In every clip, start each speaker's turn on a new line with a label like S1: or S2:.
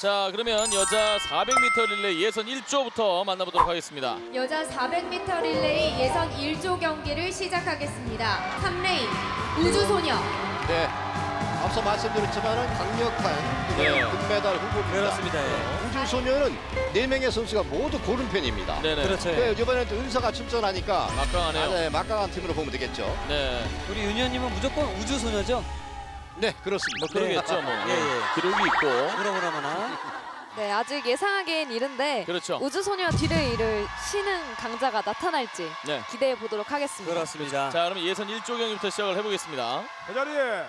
S1: 자 그러면 여자 400m 릴레이 예선 1조부터 만나보도록 하겠습니다.
S2: 여자 400m 릴레이 예선 1조 경기를 시작하겠습니다. 3레인 우주소녀
S3: 네. 앞서 말씀드렸지만은 강력한
S1: 네.
S3: 금메달 후보입니다.
S4: 그렇습니다. 예.
S3: 우주소녀는 네명의 선수가 모두 고른 편입니다.
S1: 네네.
S4: 그렇죠. 예.
S3: 네, 이번에는 또 은서가 출전하니까
S1: 막강하네요.
S3: 아, 네, 막강한 팀으로 보면 되겠죠.
S1: 네.
S4: 우리 윤현님은 무조건 우주소녀죠?
S3: 네, 그렇습니다.
S1: 뭐 그러겠죠 뭐.
S4: 예, 예.
S1: 기록이 있고.
S4: 그러고나마나.
S5: 네, 아직 예상하기엔 이른데
S1: 그렇죠.
S5: 우주소녀 뒤를 이를 쉬는 강자가 나타날지
S1: 네.
S5: 기대해 보도록 하겠습니다.
S4: 그렇습니다.
S1: 자 그러면 예선 1조 경기부터 시작을 해보겠습니다.
S6: 제자리에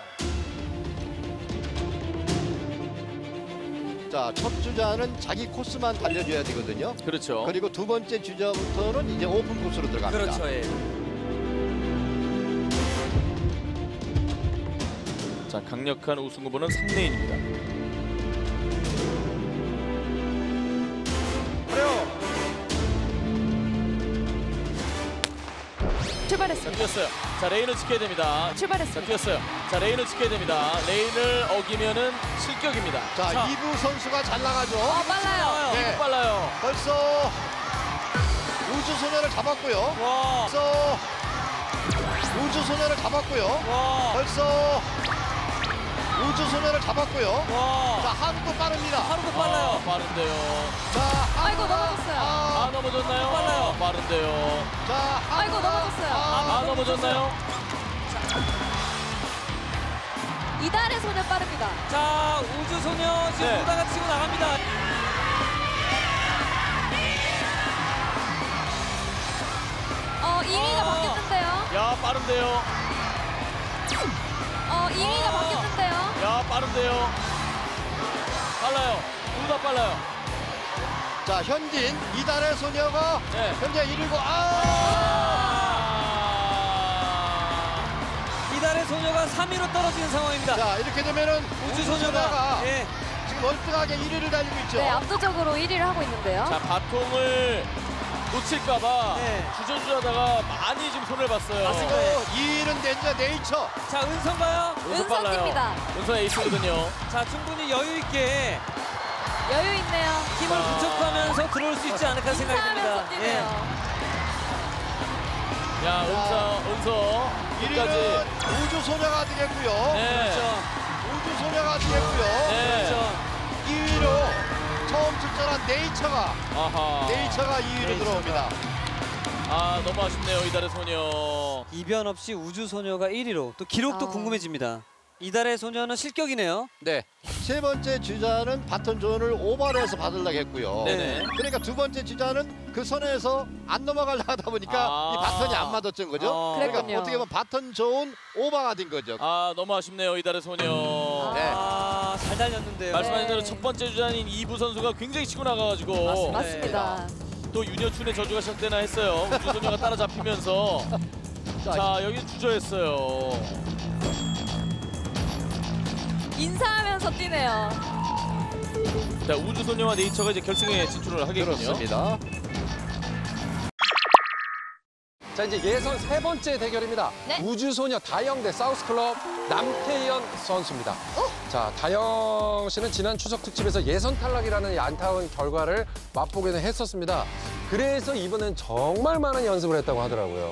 S3: 자, 첫 주자는 자기 코스만 달려줘야 되거든요.
S1: 그렇죠.
S3: 그리고 두 번째 주자부터는 이제 오픈 코스로 들어갑니다.
S4: 그렇죠. 예.
S1: 자 강력한 우승 후보는 3레인입니다.
S6: 그래요.
S1: 자
S5: 출발했습니다.
S1: 뛰었어요. 자 레인을 지켜야 됩니다. 자
S5: 출발했습니다.
S1: 뛰었어요. 자 레인을 지켜야 됩니다. 레인을 어기면은 실격입니다.
S3: 자, 이부 선수가 잘 나가죠.
S5: 어, 빨라요.
S3: 네.
S1: 이거 빨라요.
S3: 벌써 우주 소녀를 잡았고요.
S4: 와.
S3: 벌써 우주 소녀를 잡았고요.
S4: 와.
S3: 벌써 우주 소녀를 잡았고요.
S4: 와.
S3: 자, 한도 빠릅니다.
S4: 하루도
S1: 아,
S4: 빨라요.
S1: 빠른데요.
S3: 자,
S5: 아이고,
S3: 한도가-
S5: 넘어졌어요.
S1: 아
S3: 아,
S1: 넘어졌나요?
S4: 빨라요.
S1: 아, 빠른데요.
S3: 자,
S5: 아이고,
S3: 한도가-
S5: 넘어졌어요.
S1: 아 넘어졌나요?
S5: 이달의 소녀 빠릅니다.
S4: 자, 우주 소녀 지금
S1: 네.
S4: 오다가 치고 나갑니다.
S5: 어, 2위가
S4: 아.
S5: 바뀌었는데요.
S1: 야 빠른데요.
S5: 어, 2위가
S4: 아.
S5: 바뀌었는데요.
S1: 야 빠른데요. 빨라요. 둘 다 빨라요.
S3: 자, 현진 이달의 소녀가
S1: 네.
S3: 현재 1위고 아!
S1: 아.
S4: 이달의 소녀가 3위로 떨어지는 상황입니다.
S3: 자, 이렇게 되면은
S4: 우주소녀가
S3: 우주 소녀가
S4: 예.
S3: 지금 월등하게 1위를 달리고 있죠.
S5: 네, 압도적으로 1위를 하고 있는데요.
S1: 자 바통을 놓칠까봐
S4: 네.
S1: 주저주저하다가 많이 지금 손을 봤어요.
S4: 맞습니다.
S3: 그리고 2위는 렌저 네이처.
S4: 자, 은성가요?
S1: 은서 빨라요.
S5: 은서입니다.
S1: 은서 에이스거든요.
S4: 자, 충분히 여유 있게
S5: 여유 있네요.
S4: 힘을
S1: 자.
S4: 부족하면서 들어올 수 있지 않을까 생각이 듭니다. 예.
S1: 야 은서 은서
S3: 1위는
S1: 끝까지.
S3: 우주 소녀가 되겠고요.
S1: 네.
S4: 그렇죠.
S3: 우주 소녀가 되겠고요.
S1: 네.
S4: 그렇죠.
S3: 2위로 처음 출전한 네이처가
S1: 아하.
S3: 네이처가 2위로
S4: 네이처가.
S3: 들어옵니다.
S1: 아 너무 아쉽네요 이달의 소녀.
S4: 이변 없이 우주 소녀가 1위로 또 기록도
S5: 아.
S4: 궁금해집니다. 이달의 소녀는 실격이네요.
S3: 네. 세 번째 주자는 바톤 존을 오버해서 받으려고 했고요.
S1: 네네.
S3: 그러니까 두 번째 주자는 그 선에서 안 넘어가려고 하다 보니까
S1: 아.
S3: 이 바톤이 안 맞았던 거죠.
S4: 어.
S3: 그러니까. 어떻게 보면 바톤 존 오버가 된 거죠.
S1: 아 너무 아쉽네요 이달의 소녀.
S3: 네.
S4: 달렸는데요.
S1: 말씀하신 대로
S5: 네.
S1: 첫 번째 주자인 이부 선수가 굉장히 치고 나가가지고
S4: 맞습니다.
S5: 맞습니다.
S1: 또 윤여춘의 저주가 시작되나 했어요. 우주소녀가 따라잡히면서 자 여기 주저했어요.
S5: 인사하면서 뛰네요.
S1: 자 우주소녀와 네이처가 이제 결승에 진출을 하겠군요.
S3: 그렇습니다.
S7: 자 이제 예선 세 번째 대결입니다.
S5: 네.
S7: 우주소녀 다영 대 사우스클럽 남태현 선수입니다. 자 다영 씨는 지난 추석 특집에서 예선 탈락이라는 안타까운 결과를 맛보기는 했었습니다. 그래서 이번엔 정말 많은 연습을 했다고 하더라고요.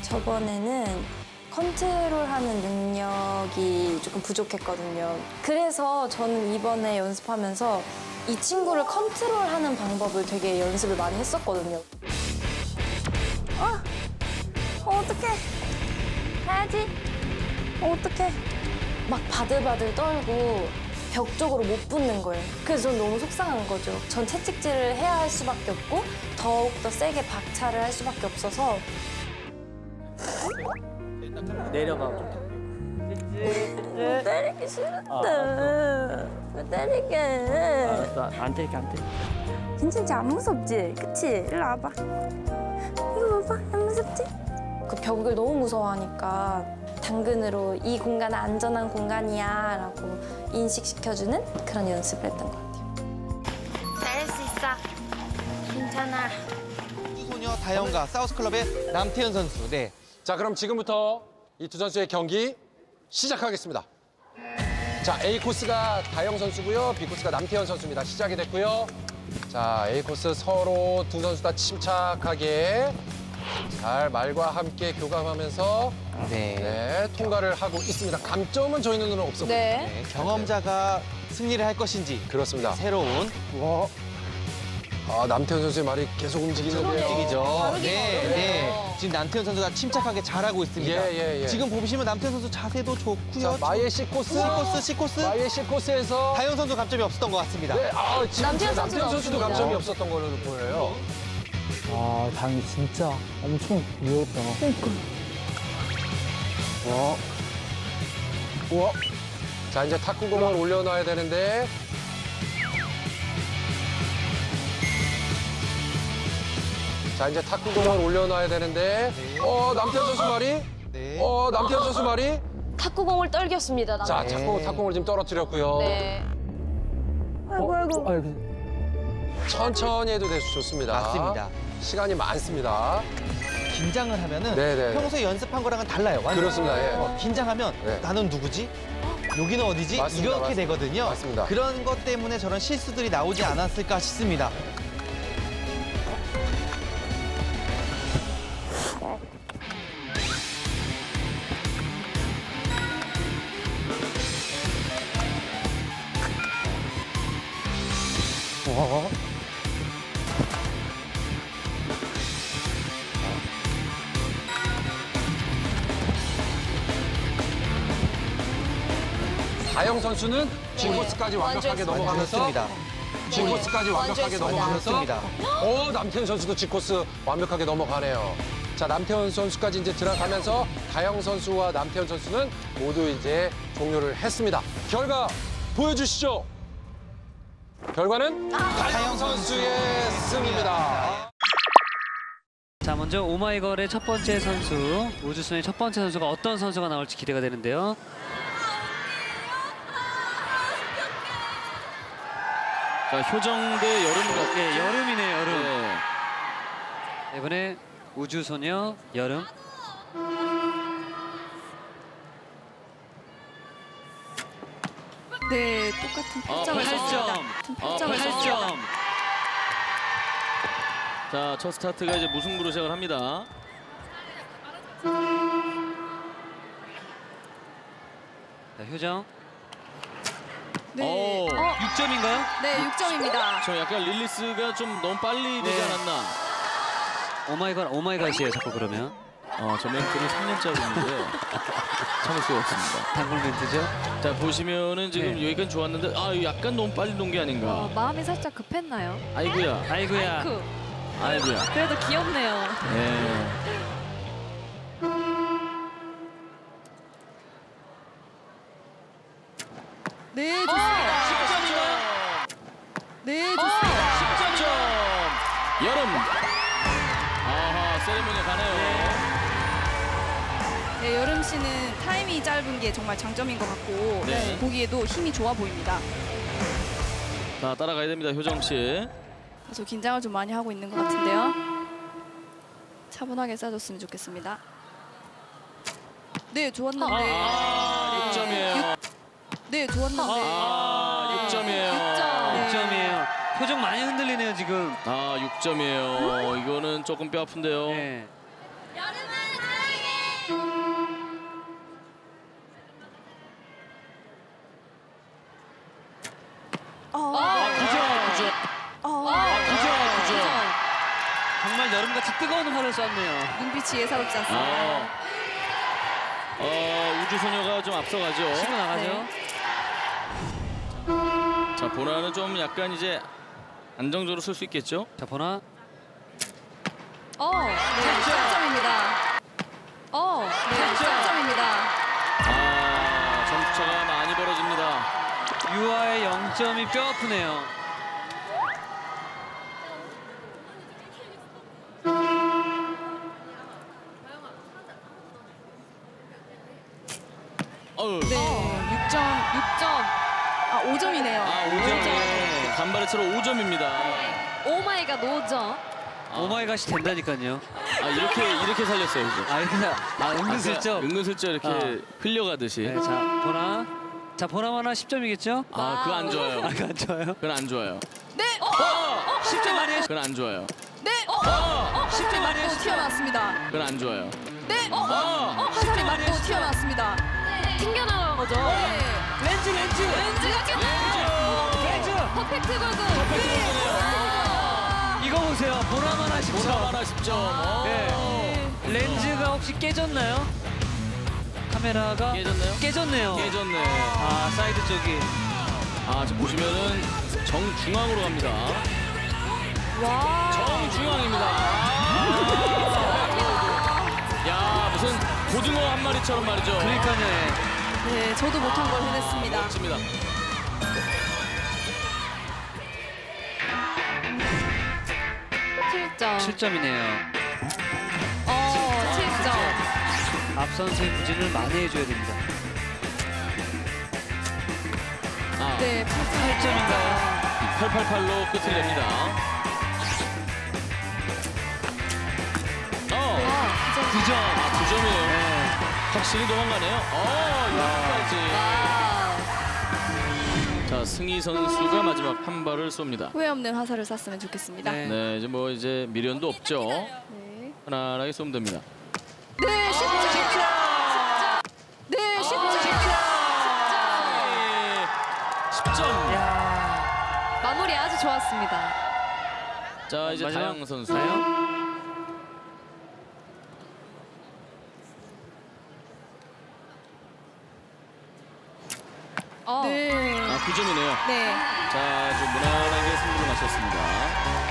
S8: 저번에는 컨트롤하는 능력이 조금 부족했거든요. 그래서 저는 이번에 연습하면서 이 친구를 컨트롤하는 방법을 되게 연습을 많이 했었거든요. 아, 어떡해. 가야지. 어떡해. 막 바들바들 떨고 벽 쪽으로 못 붙는 거예요. 그래서 전 너무 속상한 거죠. 전 채찍질을 해야 할 수밖에 없고 더욱더 세게 박차를 할 수밖에 없어서
S4: 내려가.
S8: 때리기 싫은데 왜 때리게
S4: 안 때릴게, 안 때릴게.
S8: 괜찮지 안 무섭지 그치 일로 와봐 벽을 너무 무서워하니까 당근으로 이 공간은 안전한 공간이야 라고 인식시켜주는 그런 연습을 했던 것 같아요
S9: 잘할 수 있어. 괜찮아.
S10: 우주소녀 다영과 사우스클럽의 남태현 선수. 네.
S7: 자 그럼 지금부터 이 두 선수의 경기 시작하겠습니다. 자, A 코스가 다영 선수고요. B 코스가 남태현 선수입니다. 시작이 됐고요. 자, A 코스 서로 두 선수 다 침착하게 잘 말과 함께 교감하면서
S10: 네.
S7: 네, 통과를 하고 있습니다. 감점은 저희 눈으로는 없어 보여요.
S5: 네.
S10: 네, 경험자가 승리를 할 것인지
S7: 그렇습니다.
S10: 새로운
S7: 아, 남태현 선수의 말이 계속 움직이는데요.
S10: 움직이죠. 네, 네. 지금 남태현 선수가 침착하게 잘하고 있습니다.
S7: 예, 예, 예.
S10: 지금 보시면 남태현 선수 자세도 좋고요.
S7: 자, 마의 C 코스.
S10: C 코스, C 코스.
S7: 마의 C 코스에서
S10: 다영 선수 감점이 없었던 것 같습니다.
S7: 네, 아, 지금
S8: 남태현
S7: 남태현
S8: 선수도
S7: 선수도
S8: 없습니다.
S7: 감점이 없었던 걸로 보여요.
S6: 아, 당이 진짜 엄청 무섭다. 와. 우와.
S7: 자, 이제 탁구공을 올려놔야 되는데. 자, 이제 탁구공을 올려놔야 되는데. 어, 남태현 선수 말이?
S10: 네.
S7: 어, 남태현 선수 말이?
S8: 탁구공을 떨겼습니다. 나.
S7: 자, 자꾸 탁구공을 지금 떨어뜨렸고요.
S5: 네.
S6: 아이고, 아이고. 아이고.
S7: 천천히 해도 돼 좋습니다.
S10: 맞습니다.
S7: 시간이 많습니다.
S10: 긴장을 하면은
S7: 네네.
S10: 평소에 연습한 거랑은 달라요. 완전.
S7: 그렇습니다, 예.
S10: 어, 긴장하면
S7: 네.
S10: 나는 누구지? 여기는 어디지?
S7: 맞습니다,
S10: 이렇게
S7: 맞습니다.
S10: 되거든요.
S7: 맞습니다.
S10: 그런 것 때문에 저런 실수들이 나오지 않았을까 싶습니다.
S6: 와.
S7: 다영 선수는 G코스까지 완벽하게. 넘어가면서. G코스까지 완벽하게. 넘어가면서. 오 남태현 선수도 G코스 완벽하게 넘어가네요. 자 남태현 선수까지 이제 들어가면서 다영 선수와 남태현 선수는 모두 이제 종료를 했습니다. 결과 보여주시죠. 결과는 다영 선수의 승입니다.
S4: 자, 먼저 오마이걸의 첫 번째 선수, 우주순의 첫 번째 선수가 어떤 선수가 나올지 기대가 되는데요.
S1: 자, 효정 대 여름 같
S4: 예, 여름이네요, 여름.
S1: 네.
S4: 이번에 우주소녀 여름.
S5: 네, 똑같은
S1: 아,
S5: 팔점을
S1: 팔점.
S5: 줬습니다.
S1: 아,
S5: 팔점을
S1: 팔점.
S5: 줬습니다.
S1: 자, 첫 스타트가 이제 무승부로 시작을 합니다.
S4: 자, 효정.
S5: 네.
S1: 오.
S5: 어,
S4: 6점인가요?
S5: 네, 6점입니다.
S1: 저 약간 릴리스가 좀 너무 빨리 되지
S4: 네.
S1: 않았나?
S4: 오마이걸, 오마이걸이에요, 자꾸 그러면.
S1: 어, 저 멘트는 3년째 하고 있는데 참을 수가 없습니다.
S4: 단골 멘트죠.
S1: 자, 보시면은 지금
S4: 네.
S1: 여기까지 좋았는데 아, 약간 너무 빨리 논게 아닌가.
S5: 어, 마음이 살짝 급했나요?
S1: 아이고야.
S4: 아이고야.
S5: 그,
S1: 아이고야.
S5: 그래도 귀엽네요.
S1: 네.
S5: 네, 좋습니다.
S1: 10점인가요?
S5: 네, 좋습니다.
S1: 10점. 여름. 아하, 세리머니 가네요.
S11: 네, 여름 씨는 타임이 짧은 게 정말 장점인 것 같고
S1: 네.
S11: 보기에도 힘이 좋아 보입니다.
S1: 자, 따라가야 됩니다. 효정 씨.
S11: 다소 긴장을 좀 많이 하고 있는 것 같은데요. 차분하게 쏴줬으면 좋겠습니다. 네, 좋았는데.
S1: 아, 6점이에요.
S11: 네, 좋았는데.
S1: 아, 6점이에요.
S4: 6점이에요. 표정 많이 흔들리네요, 지금.
S1: 아, 6점이에요. 이거는 조금 뼈 아픈데요.
S4: 네.
S11: 아,
S1: 아, 9점. 9점.
S11: 아,
S1: 9점. 9점.
S4: 정말 여름같이 뜨거운 화를 쐈네요.
S11: 눈빛이 예사롭지 않습니다.
S1: 아. 어, 우주소녀가 좀 앞서가죠.
S4: 치고 나가죠.
S1: 자, 보나는 좀 약간 이제 안정적으로 쓸 수 있겠죠?
S4: 자, 보나.
S5: 어, 네, 6점입니다. 어, 네, 6점입니다.
S1: 아, 점수차가 많이 벌어집니다.
S4: 유아의 0점이 뼈 아프네요.
S1: 어우.
S11: 네, 6점.
S5: 6점.
S11: 아, 5점이네요.
S1: 아, 5점. 간발의 차로 5점입니다.
S5: 오마이가 노점.
S4: 오마이갓이 된다니까요.
S1: 아, 이렇게 이렇게 살렸어요, 이제.
S4: 아, 이거 아, 은근슬쩍.
S1: 은근슬쩍 이렇게
S4: 아.
S1: 흘려가듯이.
S4: 네, 자, 보나. 자 보나마나 10점이겠죠?
S1: 아, 그거 안 좋아요.
S4: 아, 그거 안 좋아요?
S1: 그건 안 좋아요.
S3: 네. 어.
S1: 어!
S4: 10점 아니에요?
S1: 그건 안 좋아요.
S3: 네. 어.
S1: 어!
S4: 10점 아니에요?
S3: 튀어나왔습니다.
S1: 그건 안 좋아요.
S3: 네. 어.
S1: 어!
S3: 화살이 맞고 튀어나왔습니다.
S12: 거죠.
S3: 네.
S4: 렌즈 렌즈!
S3: 렌즈가 꼈나요?
S4: 렌즈!
S3: 퍼펙트 골드.
S1: 퍼펙트 골드네요.
S4: 이거 보세요. 보나마나 10점.
S1: 보나마나 10점. 어.
S4: 네. 렌즈가 혹시 깨졌나요? 카메라가
S1: 깨졌나요?
S4: 깨졌네요.
S1: 깨졌네.
S4: 아 사이드 쪽이.
S1: 아, 지금 보시면은 정중앙으로 갑니다.
S3: 와.
S1: 정중앙입니다. 아! 야, 무슨 고등어 한 마리처럼 말이죠.
S4: 그러니까요. 예.
S3: 네, 저도 못한 걸 해냈습니다.
S1: 멋집니다.
S5: 칠점
S4: 7점이네요.
S5: 어, 7점.
S4: 앞선 세 부진을 많이 해줘야 됩니다.
S1: 아,
S3: 네,
S4: 8점인가요?
S1: 888로 끝을 냅니다. 어,
S4: 9점.
S1: 아, 9점이에요.
S4: 네.
S1: 확실히 도망가네요. 어, 여기까지. 자, 승희 선수가 마지막 한 발을 쏩니다.
S3: 후회 없는 화살을 쐈으면 좋겠습니다.
S4: 네.
S1: 네, 이제 뭐 이제 미련도 없죠.
S3: 네.
S1: 편안하게 쏘면 됩니다.
S3: 네, 10점. 네, 10점.
S1: 10점.
S4: 야.
S5: 마무리 아주 좋았습니다.
S1: 자, 이제 다영 선수.
S4: 다영?
S5: 어.
S3: 네.
S1: 아, 9점이네요.
S3: 네.
S1: 자, 좀 무난하게 승부를 마쳤습니다.